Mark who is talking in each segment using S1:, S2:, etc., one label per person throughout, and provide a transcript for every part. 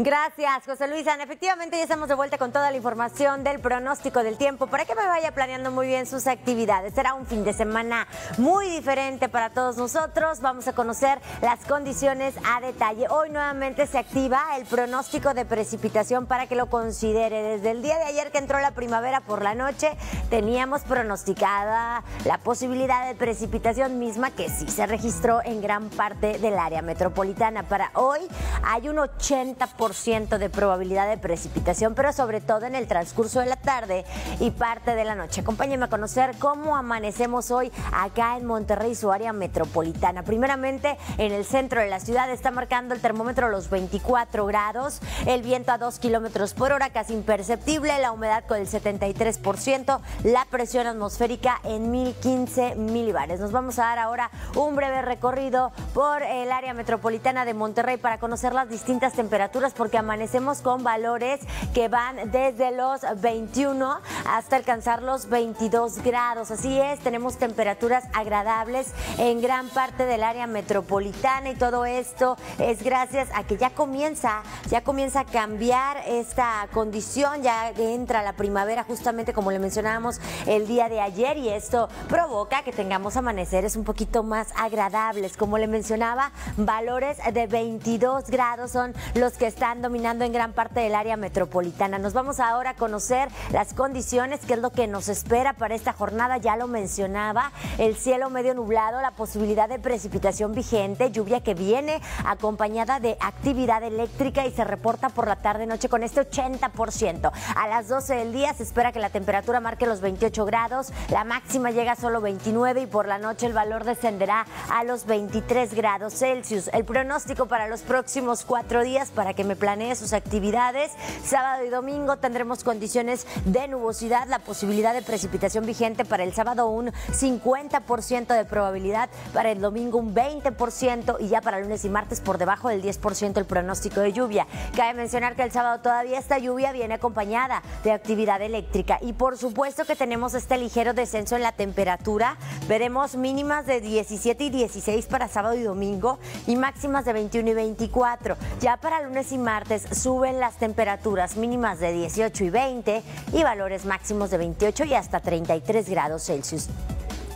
S1: Gracias, José Luis. Efectivamente, ya estamos de vuelta con toda la información del pronóstico del tiempo para que me vaya planeando muy bien sus actividades. Será un fin de semana muy diferente para todos nosotros. Vamos a conocer las condiciones a detalle. Hoy nuevamente se activa el pronóstico de precipitación para que lo considere. Desde el día de ayer que entró la primavera por la noche, teníamos pronosticada la posibilidad de precipitación misma que sí se registró en gran parte del área metropolitana. Para hoy hay un 80% de probabilidad de precipitación, pero sobre todo en el transcurso de la tarde y parte de la noche. Acompáñenme a conocer cómo amanecemos hoy acá en Monterrey, su área metropolitana. Primeramente, en el centro de la ciudad está marcando el termómetro los 24 grados, el viento a 2 kilómetros por hora, casi imperceptible, la humedad con el 73%, la presión atmosférica en 1015 milibares. Nos vamos a dar ahora un breve recorrido por el área metropolitana de Monterrey para conocer las distintas temperaturas porque amanecemos con valores que van desde los 21 hasta alcanzar los 22 grados. Así es, tenemos temperaturas agradables en gran parte del área metropolitana y todo esto es gracias a que ya comienza, ya comienza a cambiar esta condición, ya entra la primavera justamente como le mencionábamos el día de ayer y esto provoca que tengamos amaneceres un poquito más agradables. Como le mencionaba, valores de 22 grados son los que están dominando en gran parte del área metropolitana. Nos vamos ahora a conocer las condiciones, qué es lo que nos espera para esta jornada. Ya lo mencionaba, el cielo medio nublado, la posibilidad de precipitación vigente, lluvia que viene acompañada de actividad eléctrica y se reporta por la tarde-noche con este 80%. A las 12 del día se espera que la temperatura marque los 28 grados, la máxima llega a solo 29 y por la noche el valor descenderá a los 23 grados Celsius. El pronóstico para los próximos cuatro días para que me planee sus actividades. Sábado y domingo tendremos condiciones de nubosidad, la posibilidad de precipitación vigente para el sábado un 50% de probabilidad, para el domingo un 20% y ya para lunes y martes por debajo del 10% el pronóstico de lluvia. Cabe mencionar que el sábado todavía esta lluvia viene acompañada de actividad eléctrica y por supuesto que tenemos este ligero descenso en la temperatura. Veremos mínimas de 17 y 16 para sábado y domingo y máximas de 21 y 24. Ya para lunes y martes suben las temperaturas mínimas de 18 y 20 y valores máximos de 28 y hasta 33 grados Celsius.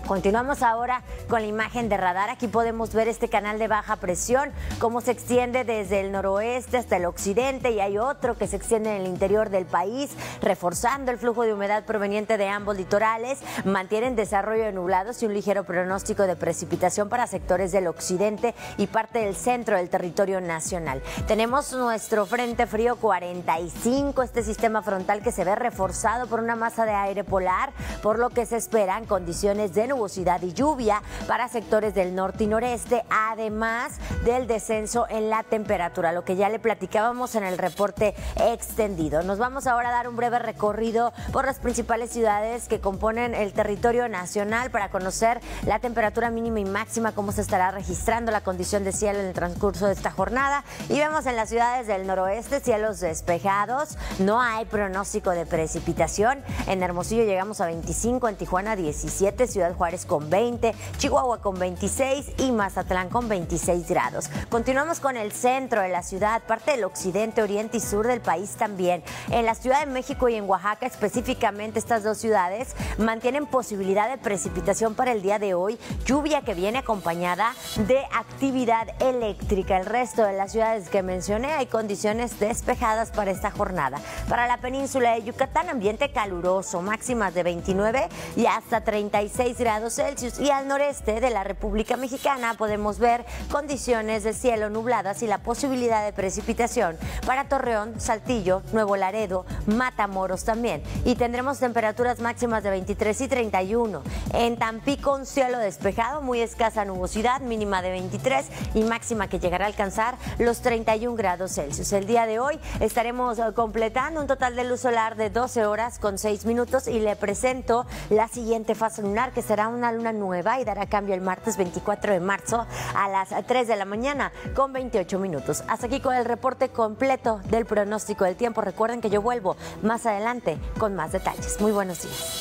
S1: Continuamos ahora con la imagen de radar. Aquí podemos ver este canal de baja presión, cómo se extiende desde el noroeste hasta el occidente y hay otro que se extiende en el interior del país, reforzando el flujo de humedad proveniente de ambos litorales. Mantienen desarrollo de nublados y un ligero pronóstico de precipitación para sectores del occidente y parte del centro del territorio nacional. Tenemos nuestro frente frío 45, este sistema frontal que se ve reforzado por una masa de aire polar, por lo que se esperan condiciones de nubosidad y lluvia para sectores del norte y noreste, además del descenso en la temperatura, lo que ya le platicábamos en el reporte extendido. Nos vamos ahora a dar un breve recorrido por las principales ciudades que componen el territorio nacional para conocer la temperatura mínima y máxima, cómo se estará registrando la condición de cielo en el transcurso de esta jornada. Y vemos en las ciudades del noroeste cielos despejados, no hay pronóstico de precipitación. En Hermosillo llegamos a 25, en Tijuana 17, Ciudad Juárez con 20, Chihuahua con 26 y Mazatlán con 26 grados. Continuamos con el centro de la ciudad, parte del occidente, oriente y sur del país también. En la Ciudad de México y en Oaxaca específicamente estas dos ciudades mantienen posibilidad de precipitación para el día de hoy, lluvia que viene acompañada de actividad eléctrica. El resto de las ciudades que mencioné hay condiciones despejadas para esta jornada. Para la península de Yucatán, ambiente caluroso, máximas de 29 y hasta 36 grados Celsius y al noreste de la República Mexicana podemos ver condiciones de cielo nubladas y la posibilidad de precipitación para Torreón, Saltillo, Nuevo Laredo, Matamoros también. Y tendremos temperaturas máximas de 23 y 31. En Tampico un cielo despejado, muy escasa nubosidad, mínima de 23 y máxima que llegará a alcanzar los 31 grados Celsius. El día de hoy estaremos completando un total de luz solar de 12 horas con 6 minutos y le presento la siguiente fase lunar que una luna nueva y dará cambio el martes 24 de marzo a las 3 de la mañana con 28 minutos. Hasta aquí con el reporte completo del pronóstico del tiempo. Recuerden que yo vuelvo más adelante con más detalles. Muy buenos días.